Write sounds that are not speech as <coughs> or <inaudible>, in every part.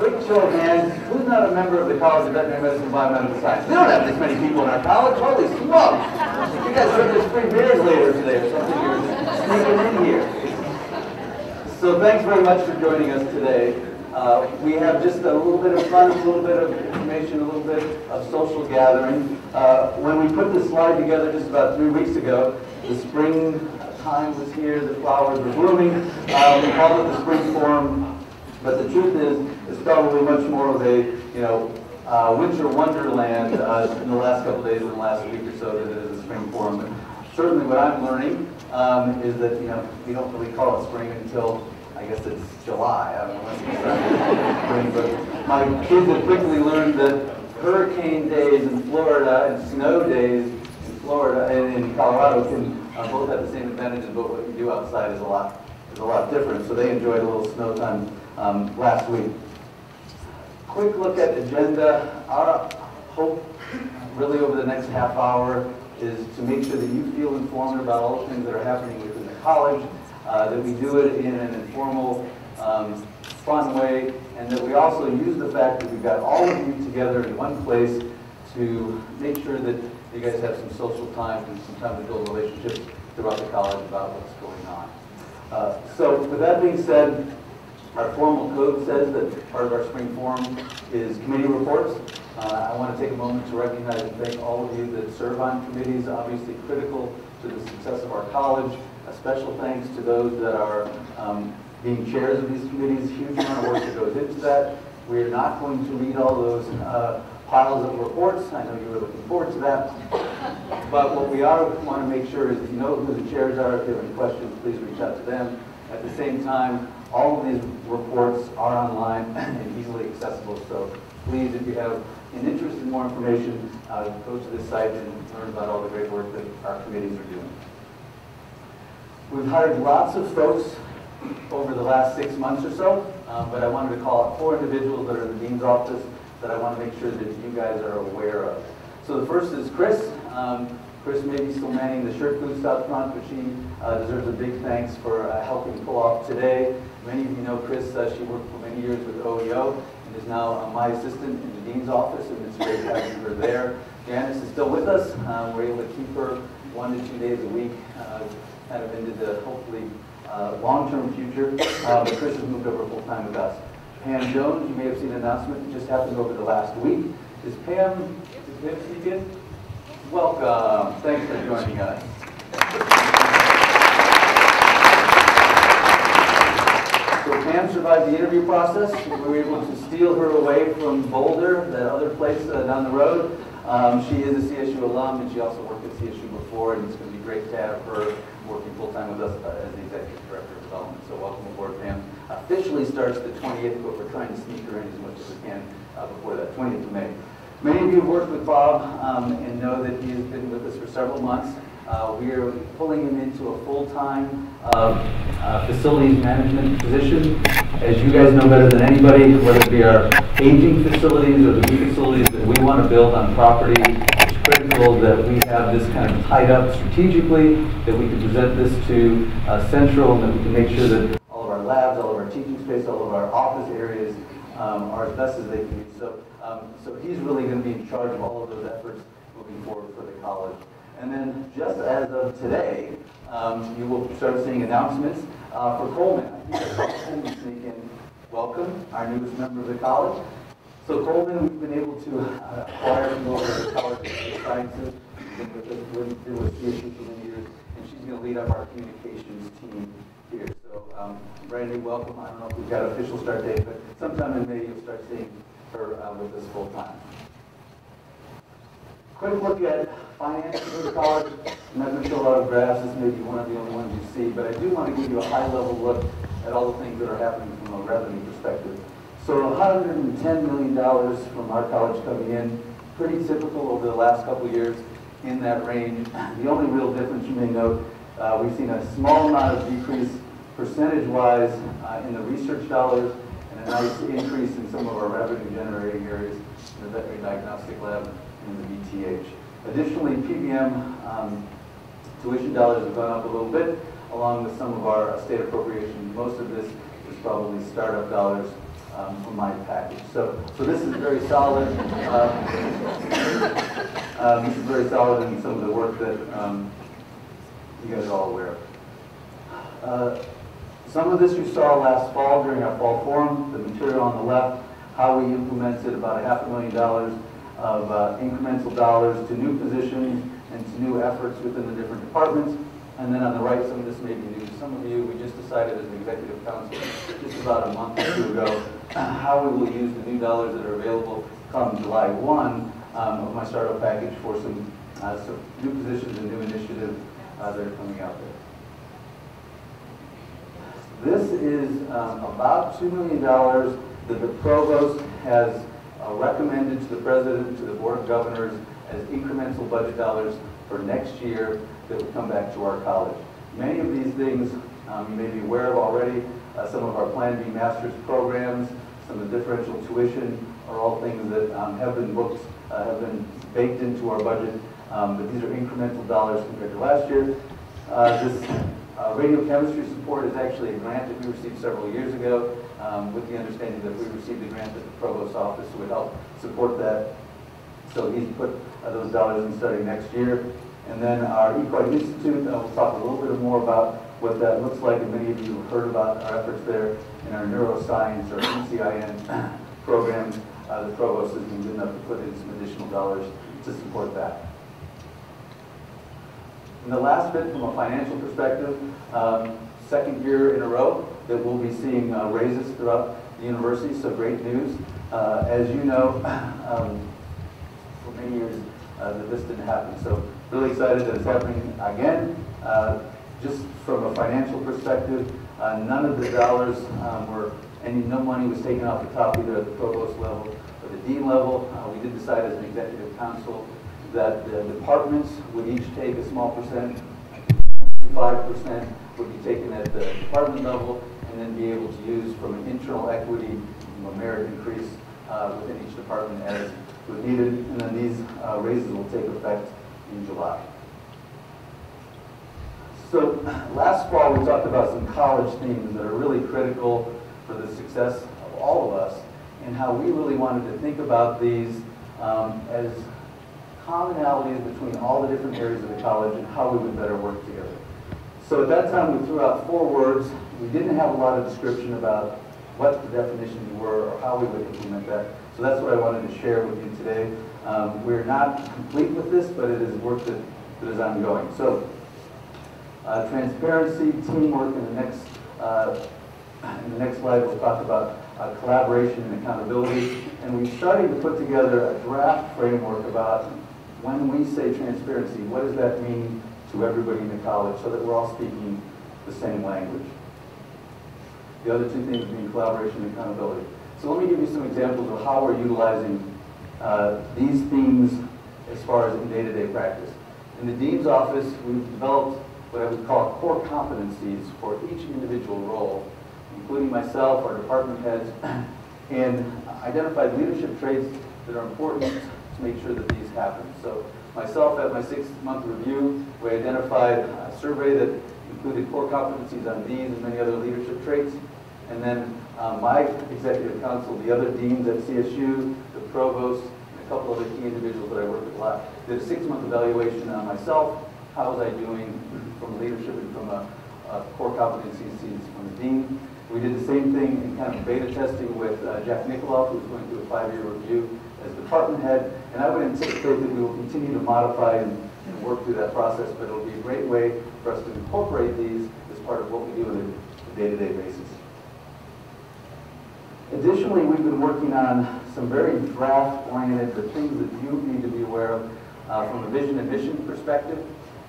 quick show of hands, who's not a member of the College of Veterinary Medicine and Biomedical Science? We don't have this many people in our college, holy smokes! You guys serve us free beers later today or something, you're sneaking in here. So thanks very much for joining us today. Uh, we have just a little bit of fun, a little bit of information, a little bit of social gathering. Uh, when we put this slide together just about three weeks ago, the spring time was here, the flowers were blooming. Uh, we called it the Spring Forum, but the truth is, probably much more of a, you know, uh, winter wonderland uh, in the last couple days and the last week or so than it is a spring forum. But certainly what I'm learning um, is that, you know, we don't really call it spring until I guess it's July. I don't know when it's spring, but my kids have quickly learned that hurricane days in Florida and snow days in Florida and in Colorado can uh, both have the same advantages, but what you do outside is a lot is a lot different. So they enjoyed a little snow time um, last week. Quick look at agenda. Our hope, really over the next half hour, is to make sure that you feel informed about all the things that are happening within the college uh, that we do it in an informal, um, fun way, and that we also use the fact that we've got all of you together in one place to make sure that you guys have some social time and some time to build relationships throughout the college about what's going on. Uh, so with that being said, our formal code says that part of our spring forum is committee reports. Uh, I want to take a moment to recognize and thank all of you that serve on committees, obviously critical to the success of our college. A special thanks to those that are um, being chairs of these committees. Huge amount of work that goes into that. We are not going to read all those uh, piles of reports. I know you were looking forward to that. But what we are want to make sure is that you know who the chairs are. If you have any questions, please reach out to them. At the same time, all of these reports are online <clears throat> and easily accessible. So please, if you have an interest in more information, uh, go to this site and learn about all the great work that our committees are doing. We've hired lots of folks over the last six months or so, um, but I wanted to call out four individuals that are in the Dean's office that I want to make sure that you guys are aware of. So the first is Chris. Um, Chris may be still manning the shirt booths out front, but she uh, deserves a big thanks for uh, helping pull off today. Many of you know Chris. Uh, she worked for many years with OEO and is now uh, my assistant in the Dean's office, and it's great having her there. Janice is still with us. Um, we're able to keep her one to two days a week uh, kind of into the hopefully uh, long-term future. Uh, but Chris has moved over full-time with us. Pam Jones, you may have seen an announcement that just happened over the last week. Is Pam, is Pam speaking? Welcome. Thanks for joining us. So Pam survived the interview process. We were able to steal her away from Boulder, that other place uh, down the road. Um, she is a CSU alum, and she also worked at CSU before, and it's going to be great to have her working full-time with us uh, as the Executive Director of Development. So welcome aboard, Pam. Officially starts the 20th, but we're trying to sneak her in as much as we can uh, before that, 20th of May. Many of you have worked with Bob um, and know that he has been with us for several months. Uh, we are pulling him into a full-time uh, uh, facilities management position. As you guys know better than anybody, whether it be our aging facilities or the new facilities that we want to build on property, it's critical that we have this kind of tied up strategically, that we can present this to uh, Central, and that we can make sure that all of our labs, all of our teaching space, all of our office areas um, are as best as they can be. So, um, so he's really going to be in charge of all of those efforts moving forward for the college. And then just as of today, um, you will start seeing announcements uh, for Coleman. I think. Welcome, our newest member of the college. So Coleman, we've been able to uh, acquire from the College of Sciences. She's been with us for many years, and she's going to lead up our communications team here. So um, Brandy, welcome. I don't know if we've got an official start date, but sometime in May you'll start seeing her uh, with us full time. Quick look at finance for the college. I'm not going to show a lot of graphs. This may be one of the only ones you see, but I do want to give you a high-level look at all the things that are happening from a revenue perspective. So $110 million from our college coming in, pretty typical over the last couple of years in that range. The only real difference you may note, uh, we've seen a small amount of decrease percentage-wise uh, in the research dollars and a nice increase in some of our revenue-generating areas in the veterinary diagnostic lab and the VTH. Additionally, DVM um, tuition dollars have gone up a little bit, along with some of our state appropriation. Most of this is probably startup dollars um, from my package. So, so this is very solid. Um, <laughs> um, This is very solid in some of the work that um, you guys are all aware of. Uh, Some of this you saw last fall during our fall forum, the material on the left, how we implemented about a half a million dollars of uh, incremental dollars to new positions and to new efforts within the different departments. And then on the right, some of this may be new to some of you. We just decided as an executive council, just about a month or two ago, <clears throat> how we will use the new dollars that are available come July 1 um, of my startup package for some, uh, some new positions and new initiatives uh, that are coming out there. This is um, about $2 million that the provost has recommended to the president, to the board of governors, as incremental budget dollars for next year that would come back to our college. Many of these things um, you may be aware of already. Uh, some of our Plan B master's programs, some of the differential tuition are all things that um, have been booked, uh, have been baked into our budget, um, but these are incremental dollars compared to last year. Uh, this uh, radiochemistry support is actually a grant that we received several years ago um, with the understanding that we received a grant at the provost's office would help support that. So he's put uh, those dollars in starting next year. And then our Equine Institute, uh, we'll talk a little bit more about what that looks like, and many of you have heard about our efforts there in our neuroscience or ECIN <coughs> programs. Uh, the provost has been good enough to put in some additional dollars to support that. And the last bit from a financial perspective, um, second year in a row that we'll be seeing uh, raises throughout the university, so great news. Uh, as you know, <laughs> um, for many years uh, that this didn't happen. So really excited that it's happening again. Uh, just from a financial perspective, uh, none of the dollars um, were, any, no money was taken off the top either at the provost level or the dean level. Uh, we did decide as an executive council that the departments would each take a small percent, 5% would be taken at the department level, and then be able to use from an internal equity, from a merit increase uh, within each department as was needed, and then these uh, raises will take effect in July. So <clears throat> last fall, we talked about some college themes that are really critical for the success of all of us, and how we really wanted to think about these um, as commonalities between all the different areas of the college and how we would better work together. So at that time, we threw out four words. We didn't have a lot of description about what the definitions were or how we would implement that. So that's what I wanted to share with you today. Um, we're not complete with this, but it is work that, that is ongoing. So uh, transparency, teamwork, in the next uh, in the next slide we'll talk about uh, collaboration and accountability. And we're starting to put together a draft framework about when we say transparency, what does that mean to everybody in the college so that we're all speaking the same language. The other two things being collaboration and accountability. So let me give you some examples of how we're utilizing uh, these themes as far as in day-to-day -day practice. In the Dean's office, we've developed what I would call core competencies for each individual role, including myself, our department heads, <clears throat> and identified leadership traits that are important to make sure that these happen. So myself, at my six-month review, we identified a survey that included core competencies on these and many other leadership traits. And then uh, my executive council, the other deans at CSU, the provost, and a couple other key individuals that I work with a lot, did a six-month evaluation on myself. How was I doing from leadership and from a, a core competencies from the dean? We did the same thing in kind of beta testing with uh, Jac Nickoloff, who's going through a five-year review as department head. And I would anticipate that we will continue to modify and, and work through that process, but it'll be a great way for us to incorporate these as part of what we do on a day-to-day -day basis. Additionally, we've been working on some very draft-oriented, the things that you need to be aware of uh, from a vision and mission perspective.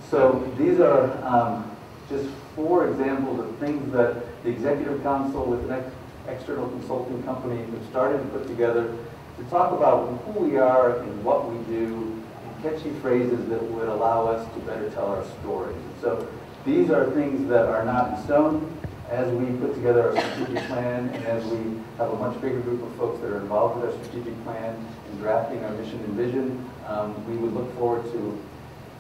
So these are um, just four examples of things that the Executive Council with an ex external consulting company have started to put together to talk about who we are and what we do, and catchy phrases that would allow us to better tell our stories. So these are things that are not in stone as we put together our strategic plan and as we have a much bigger group of folks that are involved with our strategic plan and drafting our mission and vision, um, we would look forward to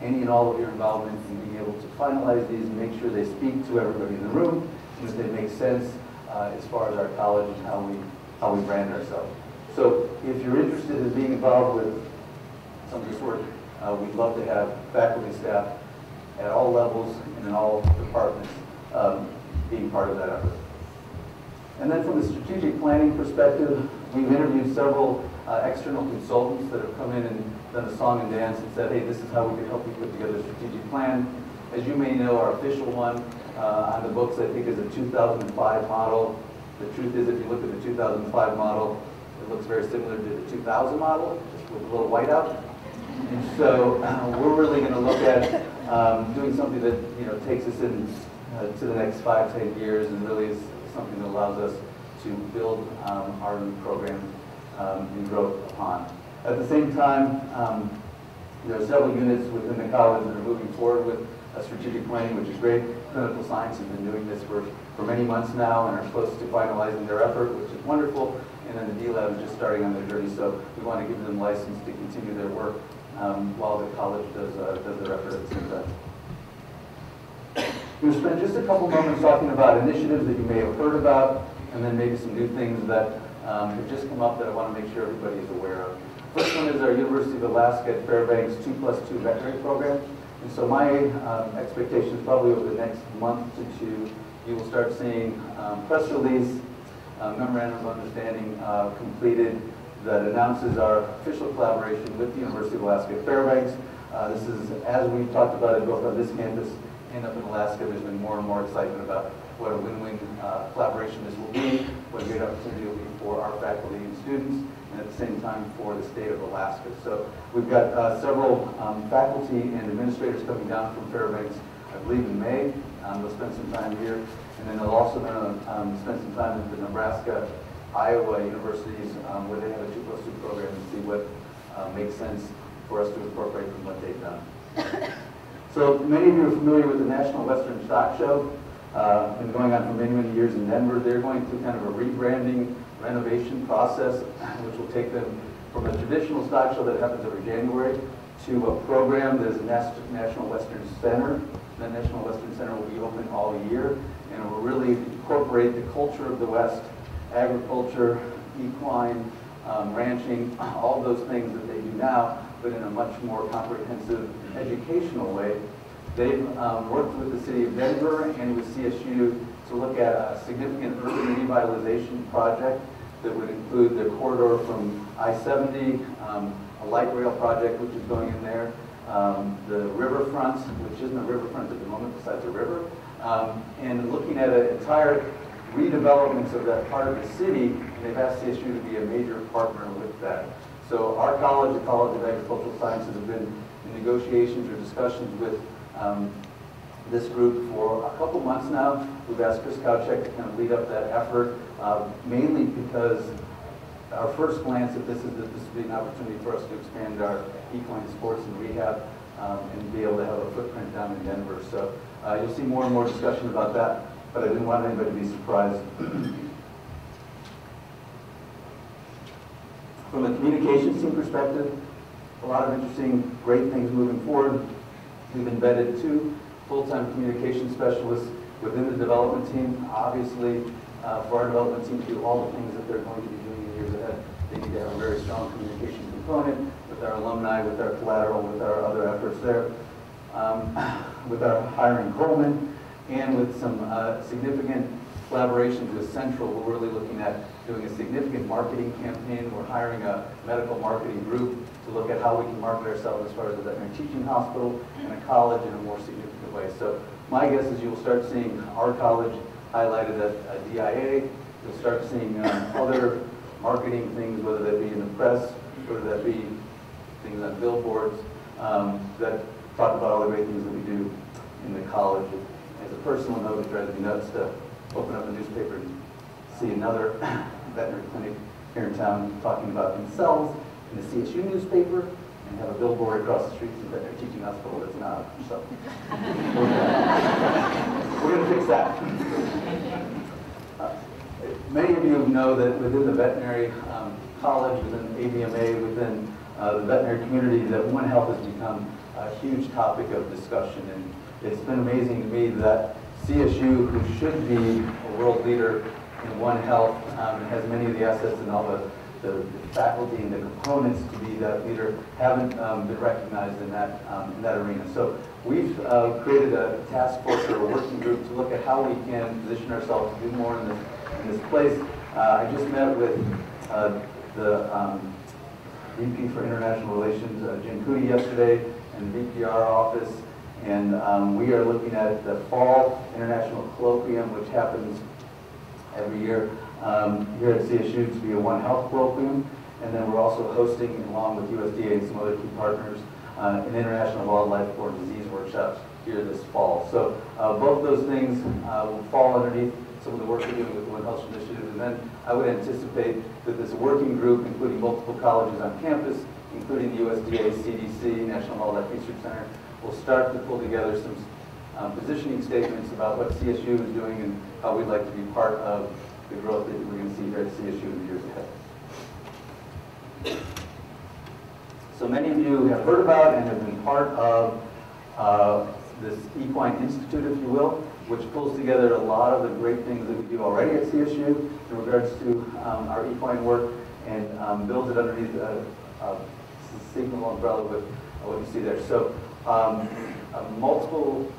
any and all of your involvement in being able to finalize these and make sure they speak to everybody in the room and that they make sense uh, as far as our college and how we how we brand ourselves. So if you're interested in being involved with some of this work, uh, we'd love to have faculty, staff at all levels and in all departments um, being part of that effort. And then from a strategic planning perspective, we've interviewed several uh, external consultants that have come in and done a song and dance and said, hey, this is how we can help you put together a strategic plan. As you may know, our official one uh, on the books, I think, is a 2005 model. The truth is, if you look at the 2005 model, it looks very similar to the 2000 model, just with a little whiteout. And so uh, we're really going to look at um, doing something that you know takes us in to the next five, ten years, and really is something that allows us to build um, our program um, and grow upon. At the same time, um, there are several units within the college that are moving forward with a strategic planning, which is great. Clinical science has been doing this for, for many months now and are close to finalizing their effort, which is wonderful. And then the D-Lab is just starting on their journey, so we want to give them license to continue their work um, while the college does, uh, does their effort at the same time. We'll spend just a couple moments talking about initiatives that you may have heard about, and then maybe some new things that um, have just come up that I want to make sure everybody is aware of. First one is our University of Alaska at Fairbanks 2 plus 2 veterinary program. And so my um, expectation is probably over the next month to two, you will start seeing um, press release, uh, memorandum of understanding uh, completed that announces our official collaboration with the University of Alaska at Fairbanks. Uh, this is, as we've talked about it both on this campus and up in Alaska, there's been more and more excitement about what a win-win uh, collaboration this will be, what a great opportunity it will be for our faculty and students, and at the same time for the state of Alaska. So we've got uh, several um, faculty and administrators coming down from Fairbanks, I believe in May. Um, they'll spend some time here, and then they'll also um, spend some time at the Nebraska Iowa universities um, where they have a two plus two program and see what uh, makes sense for us to incorporate from what they've done. So many of you are familiar with the National Western Stock Show. Uh, been going on for many, many years in Denver. They're going through kind of a rebranding renovation process, <laughs> which will take them from a traditional stock show that happens every January to a program that is a National Western Center. The National Western Center will be open all year and it will really incorporate the culture of the West agriculture, equine, um, ranching, <laughs> all those things that they do now, but in a much more comprehensive educational way. They've um, worked with the city of Denver and with CSU to look at a significant urban revitalization project that would include the corridor from I-70, um, a light rail project which is going in there, um, the riverfront, which isn't a riverfront at the moment besides a river, um, and looking at an entire redevelopments of that part of the city, and they've asked CSU to be a major partner with that. So our college, the College of Agricultural Sciences, have been in negotiations or discussions with um, this group for a couple months now. We've asked Chris Kawcak to kind of lead up that effort, uh, mainly because our first glance at this is that this would be an opportunity for us to expand our equine sports and rehab um, and be able to have a footprint down in Denver. So uh, you'll see more and more discussion about that but I didn't want anybody to be surprised. <clears throat> From a communications team perspective, a lot of interesting, great things moving forward. We've embedded two full-time communication specialists within the development team. Obviously, uh, for our development team to do all the things that they're going to be doing in years ahead, they need to have a very strong communication component with our alumni, with our collateral, with our other efforts there. Um, <coughs> with our hiring Coleman, and with some uh, significant collaborations with Central, we're really looking at doing a significant marketing campaign. We're hiring a medical marketing group to look at how we can market ourselves as far as a veterinary teaching hospital and a college in a more significant way. So my guess is you'll start seeing our college highlighted at a DIA. You'll start seeing um, other marketing things, whether that be in the press, whether that be things on billboards, um, that talk about all the great things that we do in the college as a personal note, it drives me nuts to open up a newspaper and see another <coughs> veterinary clinic here in town talking about themselves in the CSU newspaper and have a billboard across the street from their teaching hospital that's not. So we're going to fix that. Uh, many of you know that within the veterinary um, college, within AVMA, within uh, the veterinary community, that One Health has become a huge topic of discussion. And it's been amazing to me that CSU, who should be a world leader in One Health. Um, has many of the assets and all the the faculty and the components to be that leader haven't um, been recognized in that, um, in that arena. So we've uh, created a task force or a working group to look at how we can position ourselves to do more in this, in this place. Uh, I just met with uh, the um, VP for International Relations, uh, Jim Cooney, yesterday, and the VPR office, and um, we are looking at the Fall International Colloquium, which happens every year um, here at CSU to be a One Health colloquium, and then we're also hosting, along with USDA and some other key partners, uh, an International Wildlife Borne Disease Workshop here this fall. So uh, both those things uh, will fall underneath some of the work we're doing with the One Health Initiative, and then I would anticipate that this working group, including multiple colleges on campus, including the USDA, CDC, National Wildlife Research Center, will start to pull together some um, positioning statements about what CSU is doing and how we'd like to be part of the growth that we're going to see here at CSU in the years ahead. So many of you have heard about and have been part of uh, this Equine Institute, if you will, which pulls together a lot of the great things that we do already at CSU in regards to um, our equine work and um, builds it underneath a, a signal umbrella with what you see there. So um, uh, multiple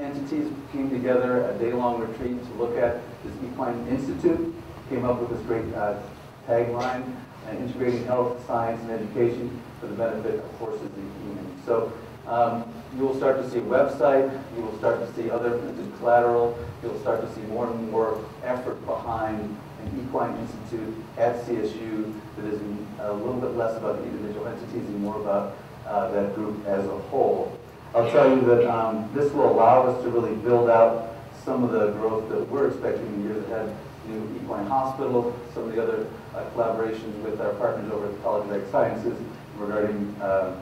entities came together, a day-long retreat to look at this Equine Institute, came up with this great uh, tagline, uh, integrating health, science, and education for the benefit of horses and humans. So um, you will start to see a website, you will start to see other printed collateral, you'll start to see more and more effort behind an equine institute at CSU that is a little bit less about the individual entities and more about uh, that group as a whole. I'll tell you that um, this will allow us to really build out some of the growth that we're expecting in the years ahead. New equine hospital, some of the other uh, collaborations with our partners over at the College of Ag Sciences regarding uh,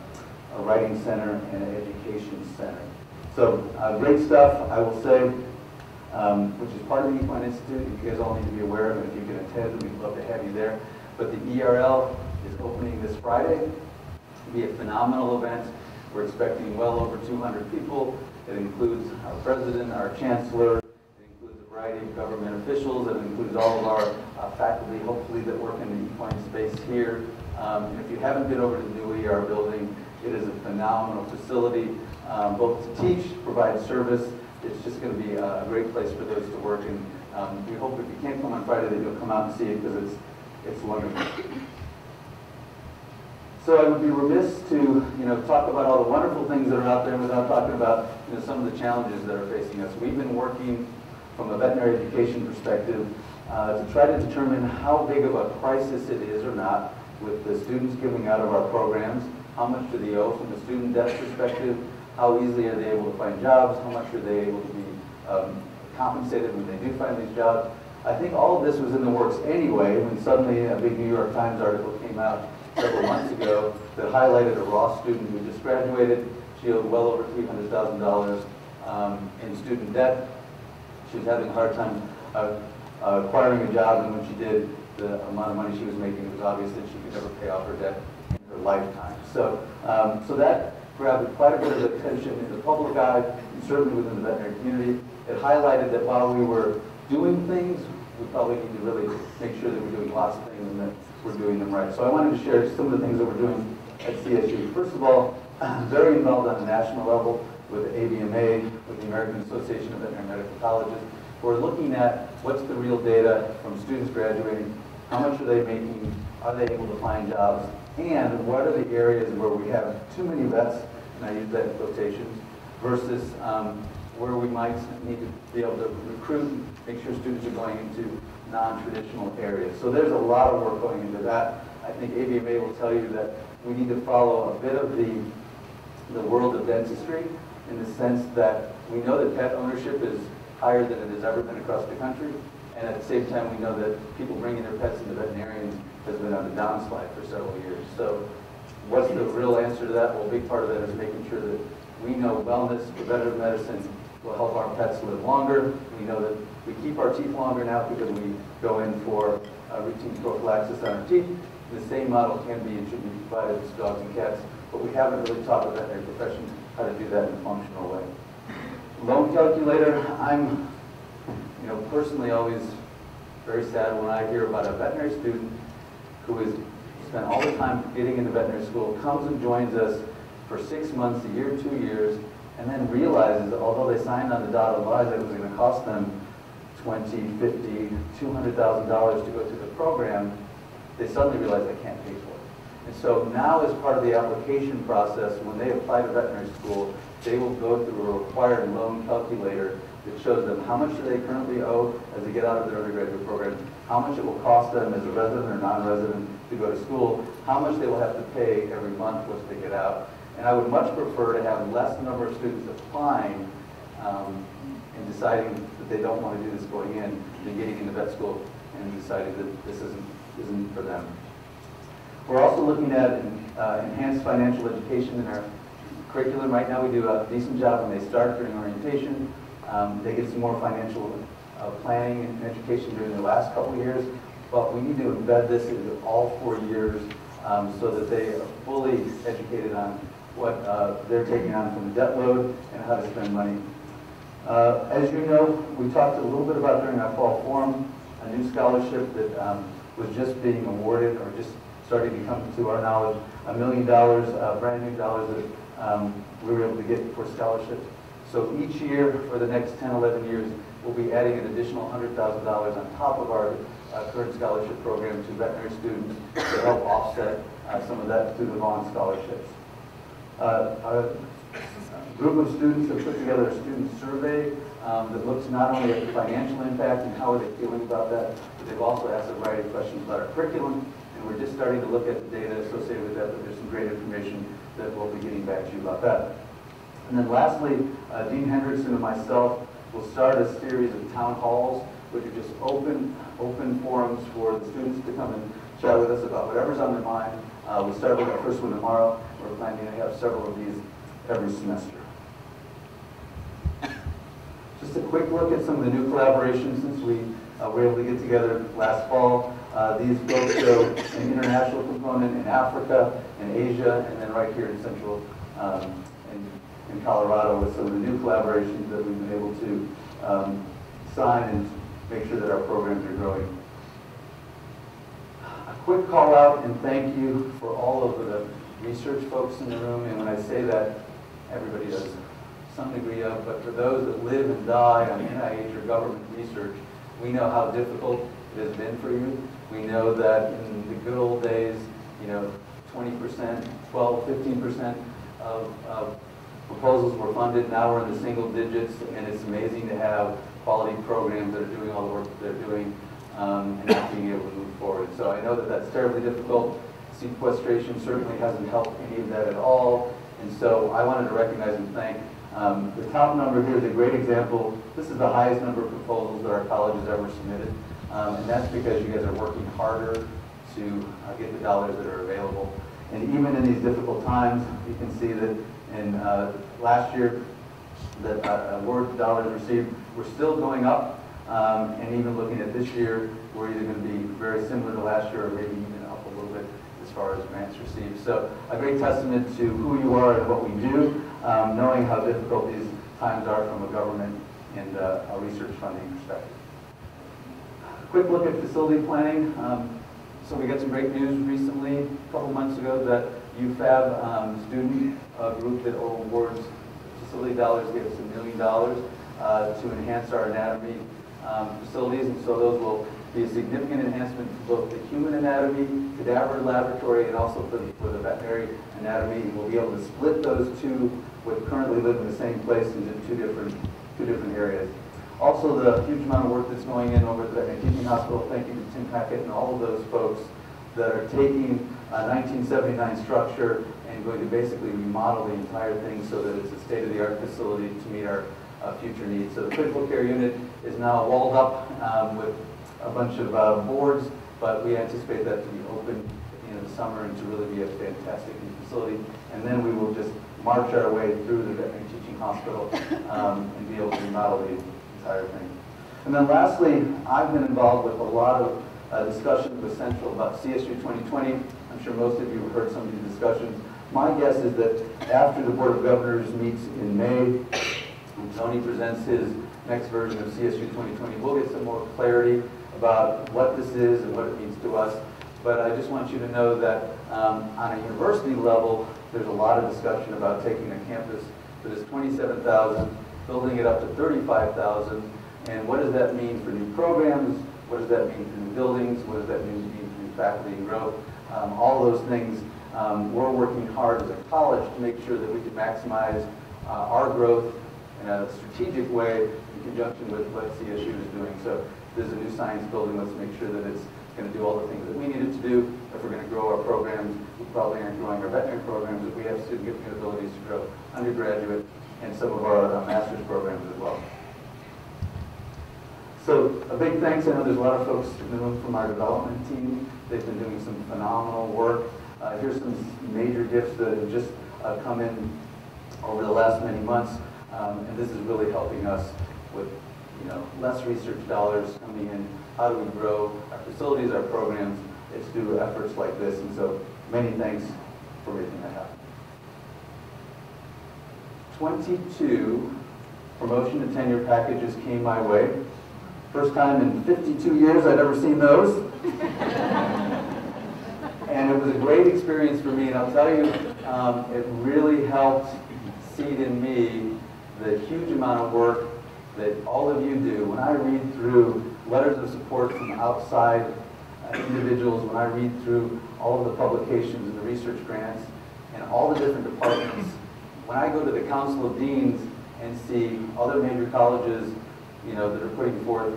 a riding center and an education center. So uh, great stuff, I will say, um, which is part of the Equine Institute. You guys all need to be aware of it. If you can attend, we'd love to have you there. But the ERL is opening this Friday. It'll be a phenomenal event. We're expecting well over 200 people. It includes our president, our chancellor, it includes a variety of government officials, it includes all of our uh, faculty, hopefully, that work in the equine space here. Um, if you haven't been over to the new ER building, it is a phenomenal facility, um, both to teach, provide service. It's just going to be a great place for those to work. And um, we hope if you can't come on Friday that you'll come out and see it because it's, it's wonderful. So I would be remiss to, you know, talk about all the wonderful things that are out there without talking about, you know, some of the challenges that are facing us. We've been working from a veterinary education perspective uh, to try to determine how big of a crisis it is or not with the students giving out of our programs. How much do they owe from a student debt perspective? How easily are they able to find jobs? How much are they able to be um, compensated when they do find these jobs? I think all of this was in the works anyway when suddenly a big New York Times article came out several months ago that highlighted a Ross student who just graduated. She owed well over $300,000 um, in student debt. She was having a hard time uh, uh, acquiring a job, and when she did, the amount of money she was making, it was obvious that she could never pay off her debt in her lifetime. So, um, so that grabbed quite a bit of attention in the public eye, and certainly within the veterinary community. It highlighted that while we were doing things, we probably need to really make sure that we're doing lots of things and that we're doing them right. So I wanted to share some of the things that we're doing at CSU. First of all, I'm <clears throat> very involved on a national level with AVMA, with the American Association of Veterinary Medical Colleges. We're looking at what's the real data from students graduating, how much are they making, are they able to find jobs, and what are the areas where we have too many vets, and I use that in quotations, versus um, where we might need to be able to recruit, make sure students are going into non-traditional areas. So there's a lot of work going into that. I think AVMA will tell you that we need to follow a bit of the, the world of dentistry in the sense that we know that pet ownership is higher than it has ever been across the country. And at the same time, we know that people bringing their pets into veterinarians has been on the downslide for several years. So what's the real answer to that? Well, a big part of that is making sure that we know wellness, preventative medicine will help our pets live longer. We know that we keep our teeth longer now because we go in for routine prophylaxis on our teeth. The same model can be provided to dogs and cats, but we haven't really taught the veterinary profession how to do that in a functional way. Loan calculator, I'm, you know, personally always very sad when I hear about a veterinary student who has spent all the time getting into veterinary school, comes and joins us for six months, a year, two years, and then realizes, that although they signed on the dotted line that it was going to cost them 20, 50, $200,000 to go through the program, they suddenly realize they can't pay for it. And so now as part of the application process, when they apply to veterinary school, they will go through a required loan calculator that shows them how much do they currently owe as they get out of their undergraduate program, how much it will cost them as a resident or non-resident to go to school, how much they will have to pay every month once they get out. And I would much prefer to have less number of students applying um, and deciding that they don't want to do this going in than getting into vet school and deciding that this isn't, isn't for them. We're also looking at uh, enhanced financial education in our curriculum. Right now, we do a decent job when they start during orientation. Um, they get some more financial uh, planning and education during the last couple years, but we need to embed this into all four years um, so that they are fully educated on what uh, they're taking on from the debt load and how to spend money. Uh, as you know, we talked a little bit about during our fall forum, a new scholarship that um, was just being awarded or just starting to come to our knowledge, a million dollars, uh, brand new dollars that um, we were able to get for scholarships. So each year for the next 10, 11 years, we'll be adding an additional $100,000 on top of our uh, current scholarship program to veterinary students to help offset uh, some of that through the Vaughn scholarships. Uh, a group of students have put together a student survey um, that looks not only at the financial impact and how are they feeling about that, but they've also asked a variety of questions about our curriculum, and we're just starting to look at the data associated with that, but there's some great information that we'll be getting back to you about that. And then lastly, uh, Dean Hendrickson and myself will start a series of town halls, which are just open, open forums for the students to come and chat with us about whatever's on their mind. Uh, we start with our first one tomorrow. We're planning to have several of these every semester. Just a quick look at some of the new collaborations since we uh, were able to get together last fall. Uh, these both show an international component in Africa, and Asia, and then right here in Central um, in, in, Colorado with some of the new collaborations that we've been able to um, sign and make sure that our programs are growing. Quick call out and thank you for all of the research folks in the room, and when I say that, everybody does some degree of, but for those that live and die on NIH or government research, we know how difficult it has been for you. We know that in the good old days, you know, 20%, 12, 15% of, of proposals were funded. Now we're in the single digits, and it's amazing to have quality programs that are doing all the work that they're doing um, and not being able to move forward. So I know that that's terribly difficult. Sequestration certainly hasn't helped any of that at all. And so I wanted to recognize and thank um, the top number here is a great example. This is the highest number of proposals that our college has ever submitted. Um, and that's because you guys are working harder to uh, get the dollars that are available. And even in these difficult times, you can see that in uh, last year, that uh, award dollars received were still going up. Um, and even looking at this year, we're either going to be very similar to last year or maybe even up a little bit as far as grants received. So a great testament to who you are and what we do, um, knowing how difficult these times are from a government and uh, a research funding perspective. Quick look at facility planning. Um, so we got some great news recently, a couple months ago, that UFFAB um, student uh, group that awards facility dollars gave us a million dollars uh, to enhance our anatomy um, facilities, and so those will be a significant enhancement for both the human anatomy, cadaver laboratory, and also for the, for the veterinary anatomy. We'll be able to split those two, what currently live in the same place, into two different, two different areas. Also, the huge amount of work that's going in over at the Teaching Hospital, thank you to Tim Hackett and all of those folks that are taking a 1979 structure and going to basically remodel the entire thing so that it's a state-of-the-art facility to meet our uh, future needs. So the critical care unit is now walled up um, with a bunch of uh, boards, but we anticipate that to be open at the end of the summer and to really be a fantastic new facility. And then we will just march our way through the veterinary teaching hospital um, and be able to remodel the entire thing. And then lastly, I've been involved with a lot of uh, discussions with Central about CSU 2020. I'm sure most of you have heard some of these discussions. My guess is that after the Board of Governors meets in May, when Tony presents his next version of CSU 2020, we'll get some more clarity about what this is and what it means to us. But I just want you to know that um, on a university level, there's a lot of discussion about taking a campus that is 27,000, building it up to 35,000, and what does that mean for new programs? What does that mean for new buildings? What does that mean for new faculty and growth? Um, all those things, um, we're working hard as a college to make sure that we can maximize uh, our growth in a strategic way in conjunction with what CSU is doing. So there's a new science building. Let's make sure that it's going to do all the things that we need it to do. If we're going to grow our programs, we probably aren't growing our veterinary programs, but we have significant abilities to grow undergraduate and some of our uh, master's programs as well. So a big thanks. I know there's a lot of folks in the room from our development team. They've been doing some phenomenal work. Uh, here's some major gifts that have just uh, come in over the last many months. Um, and this is really helping us with you know, less research dollars coming in. How do we grow our facilities, our programs? It's through efforts like this. And so many thanks for making that happen. 22 promotion and tenure packages came my way. First time in 52 years I'd ever seen those. <laughs> and it was a great experience for me, and I'll tell you, um, it really helped seed in me the huge amount of work that all of you do. When I read through letters of support from outside uh, individuals, when I read through all of the publications and the research grants and all the different departments, when I go to the Council of Deans and see other major colleges, you know, that are putting forth,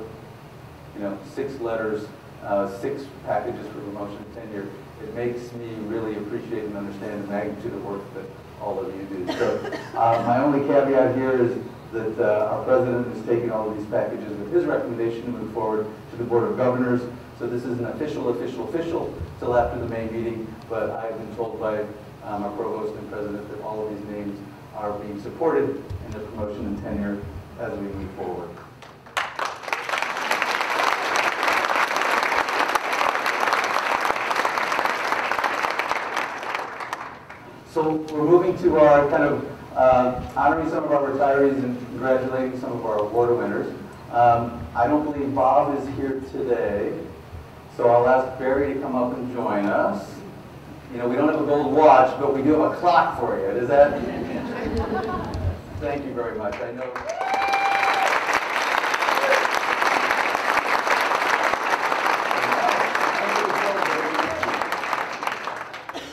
you know, six letters, uh, six packages for promotion and tenure, it makes me really appreciate and understand the magnitude of work that all of you do. So uh, my only caveat here is that uh, our president is taking all of these packages with his recommendation to move forward to the Board of Governors. So this is an official, official, official till after the May meeting, but I've been told by um, our provost and president that all of these names are being supported in the promotion and tenure as we move forward. So we're moving to our kind of uh, honoring some of our retirees and congratulating some of our award winners. Um, I don't believe Bob is here today, so I'll ask Barry to come up and join us. You know, we don't have a gold watch, but we do have a clock for you. Is that? <laughs> Thank you very much. I know.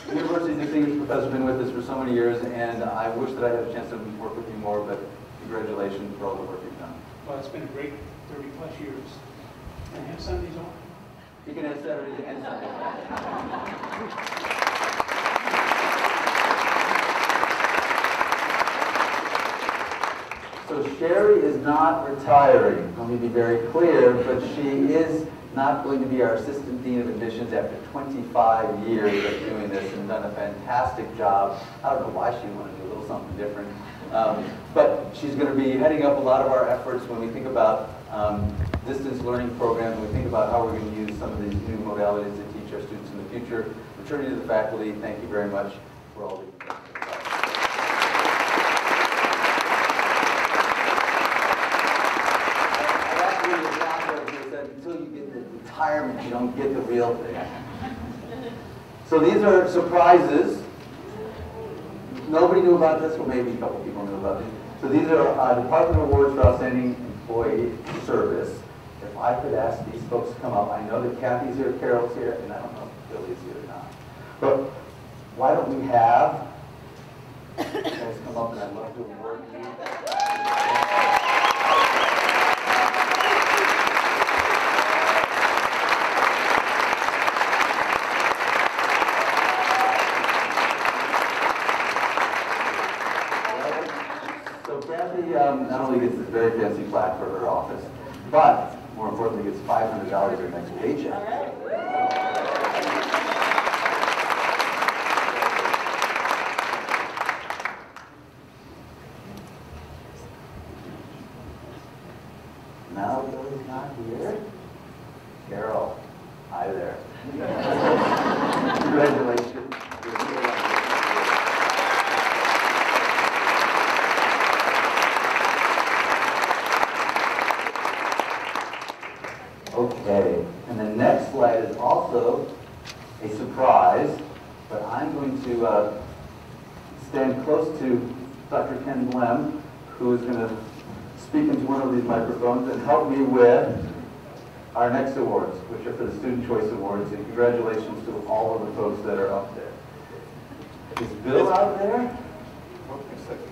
University Distinguished Professor has been with us for so many years, and I wish that I had a chance to work with you more, but congratulations for all the work you've done. Well, it's been a great 30 plus years. Can I have Sundays off? You can have Saturday and Sunday. So Sherry is not retiring, let me be very clear, but she is not going to be our Assistant Dean of Admissions after 25 years of doing this and done a fantastic job. I don't know why she wanted to do a little something different. Um, but she's going to be heading up a lot of our efforts when we think about um, distance learning programs, when we think about how we're going to use some of these new modalities to teach our students in the future. Returning to the faculty, thank you very much for all the you get the you don't get the real thing. So these are surprises. Nobody knew about this, well maybe a couple people knew about it. So these are uh, Department Awards for Outstanding Employee Service. If I could ask these folks to come up, I know that Kathy's here, Carol's here, and I don't know if Billy's here or not. But why don't we have you guys come up and I'd love to award you. So Kathy um, not only gets this very fancy plaque for her office, but more importantly, it's $500 her next paycheck. Now Billy's not here. Carol, hi there. Congratulations. Okay. rise, but I'm going to uh, stand close to Dr. Ken Blehm, who is going to speak into one of these microphones and help me with our next awards, which are for the Student Choice Awards, and congratulations to all of the folks that are up there. Is Bill out there?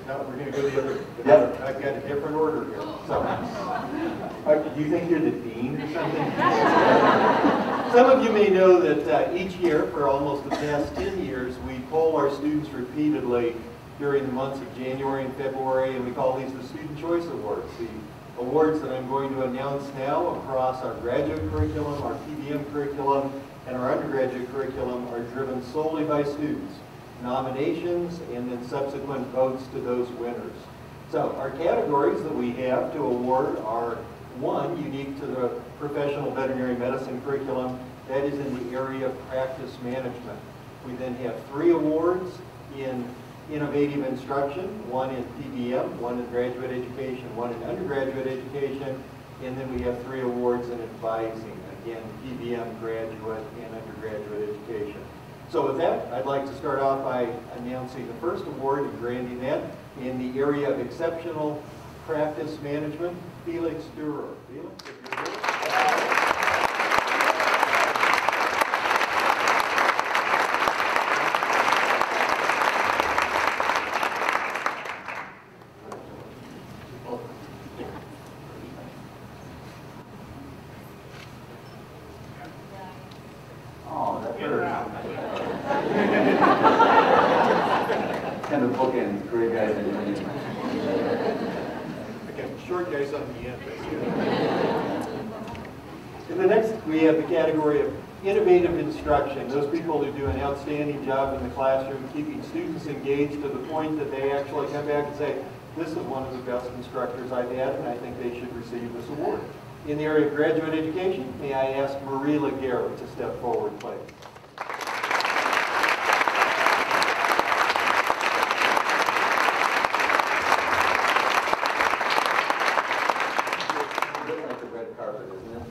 Now, we're gonna go the other, Yep. I've got a different order here, so. Uh, Do you think you're the dean or something? <laughs> Some of you may know that uh, each year, for almost the past 10 years, we poll our students repeatedly during the months of January and February, and we call these the Student Choice Awards. The awards that I'm going to announce now across our graduate curriculum, our PVM curriculum, and our undergraduate curriculum are driven solely by students nominations, and then subsequent votes to those winners. So our categories that we have to award are, one, unique to the professional veterinary medicine curriculum, that is in the area of practice management. We then have three awards in innovative instruction, one in PVM, one in graduate education, one in undergraduate education, and then we have three awards in advising, again, PVM, graduate, and undergraduate education. So with that, I'd like to start off by announcing the first award and granting that in the area of exceptional practice management, Felix Duerr. Felix, if you're here. Oh, that hurt. Kind of bookends, great guys and ladies. Okay, short guys on the end. In the next, we have the category of innovative instruction. Those people who do an outstanding job in the classroom, keeping students engaged that they actually come back and say, this is one of the best instructors I've had, and I think they should receive this award. In the area of graduate education, may I ask Marie Laguerre to step forward, please. Looks like a red carpet, isn't it?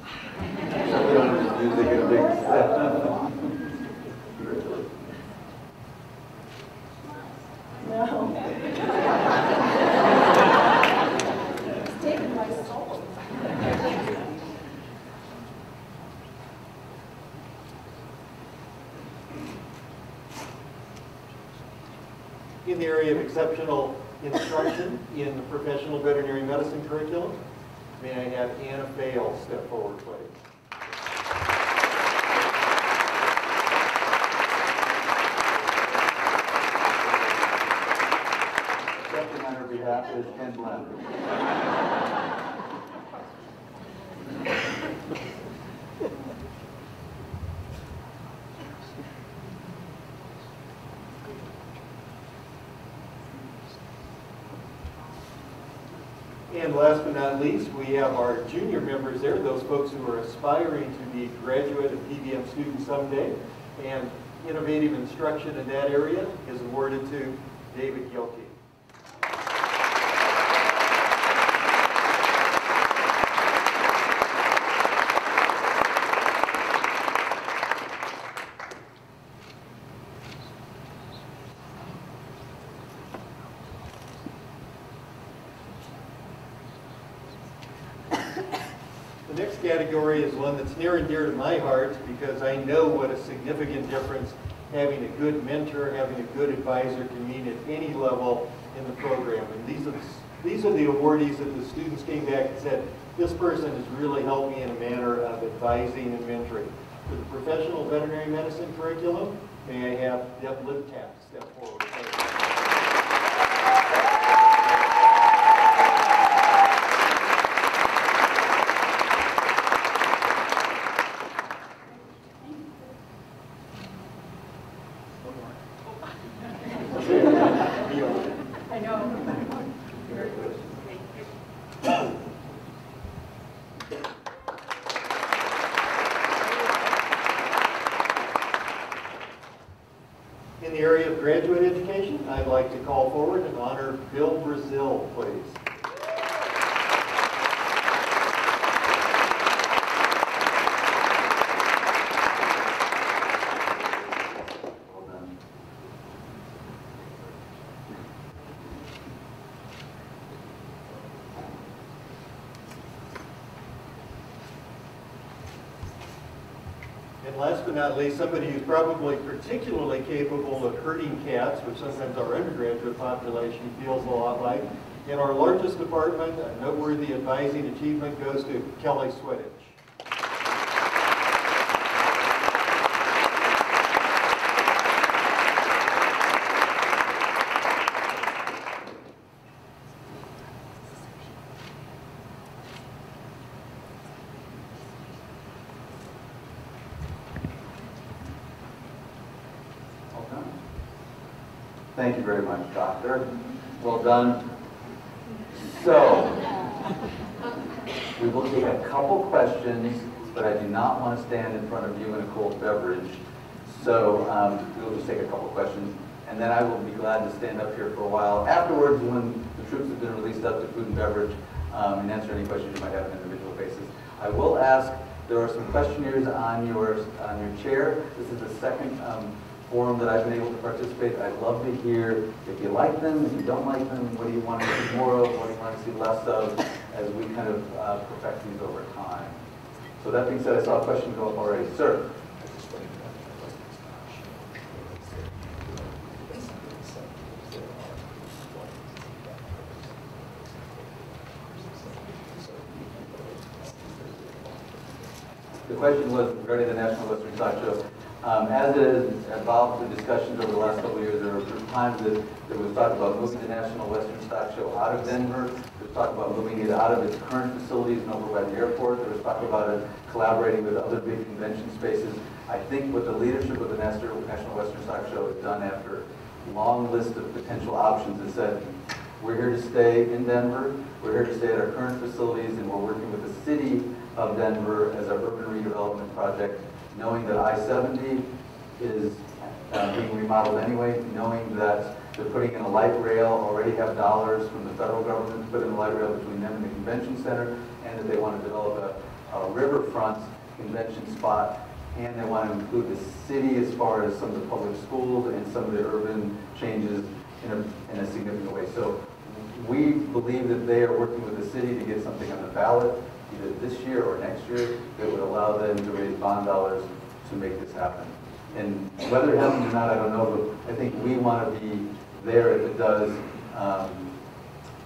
So we don't just use it in a big step. No. It's taken my soul. In the area of exceptional instruction in the professional veterinary medicine curriculum. May I have Anna Fail step forward, please? Second on her behalf is Ken Blehm. And last but not least, we have our junior members there, those folks who are aspiring to be graduate and PVM students someday. And innovative instruction in that area is awarded to David Gilkey. The next category is one that's near and dear to my heart because I know what a significant difference having a good mentor, having a good advisor can mean at any level in the program. And these are, the- these are the awardees that the students came back and said, this person has really helped me in a manner of advising and mentoring. For the professional veterinary medicine curriculum, may I have Deb Liptak step forward. please? I know. In the area of graduate education, I'd like to call forward and honor Bill Brazil, please. last but not least, somebody who's probably particularly capable of herding cats, which sometimes our undergraduate population feels a lot like. In our largest department, a noteworthy advising achievement goes to Kelly Sweatich. Well done. Thank you very much, Doctor. Well done. So, we will take a couple questions, but I do not want to stand in front of you in a cold beverage. So, um, we'll just take a couple questions, and then I will be glad to stand up here for a while afterwards when the troops have been released up to food and beverage, um, and answer any questions you might have on an individual basis. I will ask, there are some questionnaires on your, on your chair. This is the second um, forum that I've been able to participate. I'd love to hear if you like them, if you don't like them, what do you want to see more of, what do you want to see less of, as we kind of uh, perfect these over time. So that being said, I saw a question go up already. Sir? The question was regarding the National Western Stock Show. Um, As it has evolved through discussions over the last couple of years, there were times that there was talk about moving the National Western Stock Show out of Denver. There was talk about moving it out of its current facilities and over by the airport. There was talk about it collaborating with other big convention spaces. I think what the leadership of the National National Western Stock Show has done after a long list of potential options is said, we're here to stay in Denver, we're here to stay at our current facilities, and we're working with the city of Denver as our urban redevelopment project, knowing that I-70 is uh, being remodeled anyway, knowing that they're putting in a light rail, already have dollars from the federal government to put in a light rail between them and the convention center, and that they want to develop a, a riverfront convention spot, and they want to include the city as far as some of the public schools and some of the urban changes in a, in a significant way. So we believe that they are working with the city to get something on the ballot, either this year or next year, that would allow them to raise bond dollars to make this happen. And whether it happens or not, I don't know, but I think we want to be there if it does, um,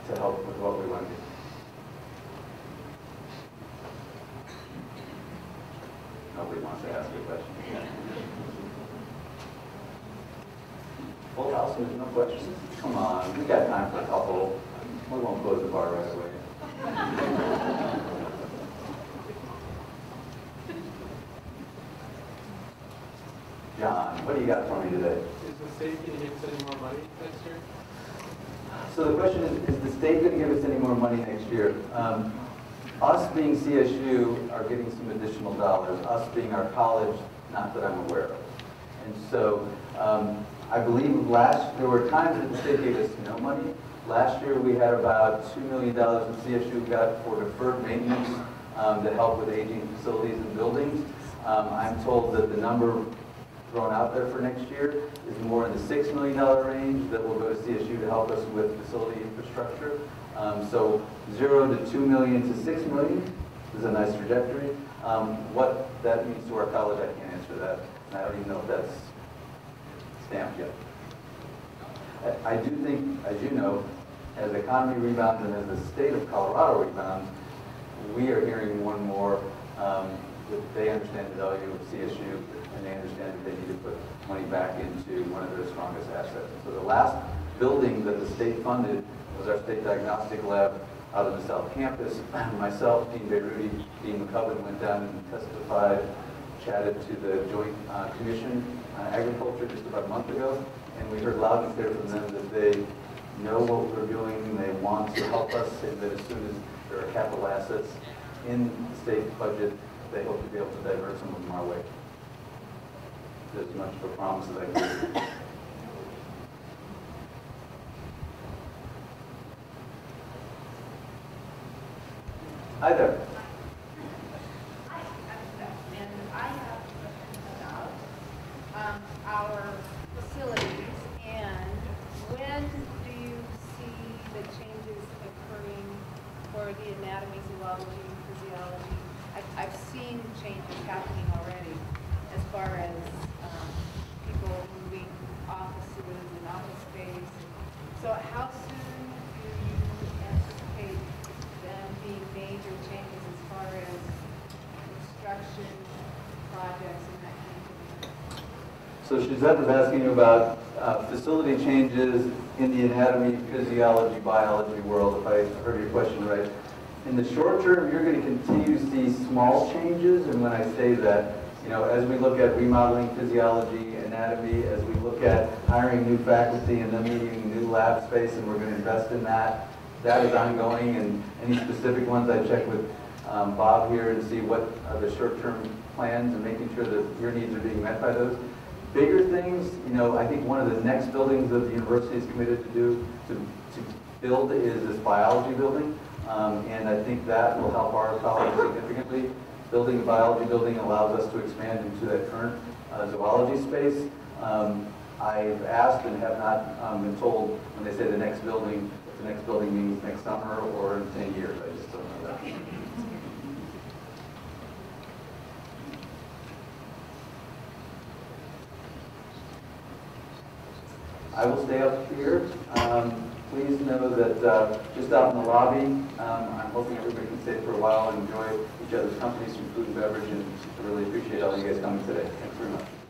to help with what we want to do. Nobody wants to ask a question. Full house, there's no questions? Come on, we got time for a couple. We won't close the bar right away. John, what do for me? Is the state going to give us any more money next year? So the question is, is the state going to give us any more money next year? Um, Us being CSU are getting some additional dollars, us being our college, not that I'm aware of. And so um, I believe last, there were times that the state gave us no money. Last year, we had about $2 million in CSU got for deferred maintenance um, to help with aging facilities and buildings. Um, I'm told that the number thrown out there for next year is more in the $6 million range that will go to CSU to help us with facility infrastructure. Um, So zero to 2 million to 6 million is a nice trajectory. Um, What that means to our college, I can't answer that, and I don't even know if that's stamped yet. I- I do think, as you know, as the economy rebounds and as the state of Colorado rebounds, we are hearing more and more um, that they understand the value of CSU and they understand that they need to put money back into one of their strongest assets. So the last building that the state funded was our state diagnostic lab out of the South Campus. <clears throat> Myself, Dean Beyrouty, Dean McCubbin went down and testified, chatted to the Joint uh, Commission on Agriculture just about a month ago, and we heard loud and clear from them that they know what we're doing, they want to help us, and that as soon as there are capital assets in the state budget, they hope to be able to divert some of them our way. As much of a promise as I can give. Hi there. And I have questions about um, our facilities and when do you see the changes occurring for the anatomy, zoology, physiology? I've, I've seen changes happening already as So was asking you about uh, facility changes in the anatomy, physiology, biology world, if I heard your question right. In the short term, you're going to continue to see small changes, and when I say that, you know, as we look at remodeling physiology, anatomy, as we look at hiring new faculty and then needing new lab space, and we're going to invest in that, that is ongoing, and any specific ones, I check with um, Bob here and see what are the short-term plans and making sure that your needs are being met by those. Bigger things, you know, I think one of the next buildings that the university is committed to do, to, to build is this biology building. Um, and I think that will help our college significantly. Building a biology building allows us to expand into that current uh, zoology space. Um, I've asked and have not um, been told when they say the next building, the next building means next summer or in 10 years. I just don't know that. I will stay up here. Um, Please know that uh, just out in the lobby, um, I'm hoping everybody can stay for a while and enjoy each other's company, some food and beverage, and I really appreciate all you guys coming today. Thanks very much.